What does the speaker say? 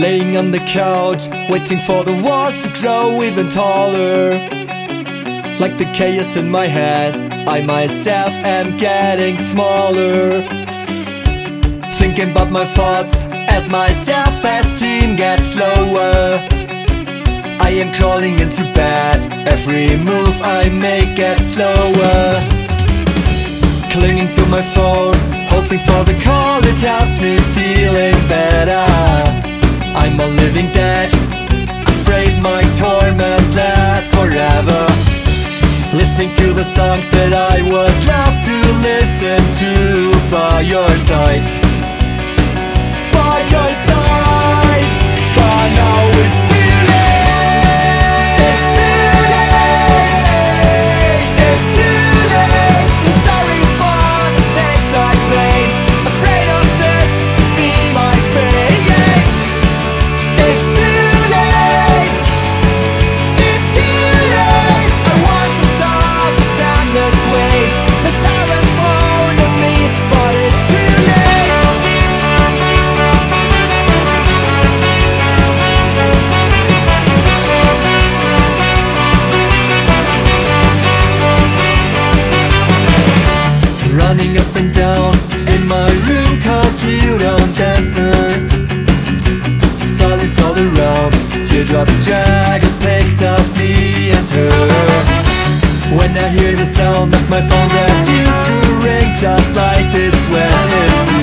Laying on the couch, waiting for the walls to grow even taller. Like the chaos in my head, I myself am getting smaller. Thinking about my thoughts as my self-esteem gets lower. I am crawling into bed, every move I make gets slower. Clinging to my phone, hoping for the call, it helps I'm dead. Afraid my torment lasts forever. Listening to the songs that I would love to listen to by your side teardrops drag a pics of me and her. When I hear the sound of my phone that used to ring just like this when it's